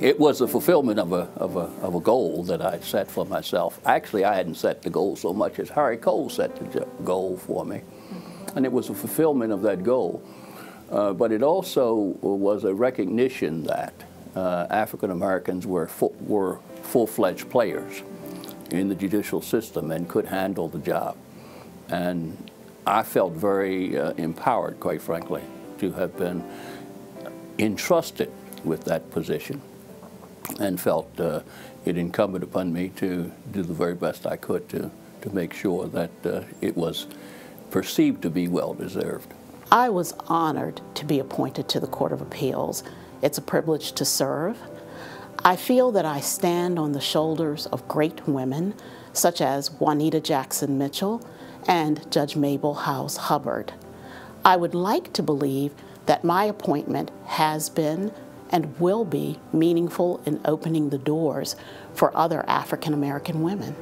it was the fulfillment of a, of, a, of a goal that I set for myself. Actually, I hadn't set the goal so much as Harry Cole set the goal for me. And it was a fulfillment of that goal. Uh, but it also was a recognition that uh, African Americans were, fu were full-fledged players in the judicial system and could handle the job. And I felt very uh, empowered, quite frankly, to have been entrusted with that position and felt uh, it incumbent upon me to do the very best I could to, to make sure that uh, it was perceived to be well deserved. I was honored to be appointed to the Court of Appeals. It's a privilege to serve. I feel that I stand on the shoulders of great women, such as Juanita Jackson Mitchell and Judge Mabel Houze Hubbard. I would like to believe that my appointment has been and will be meaningful in opening the doors for other African American women.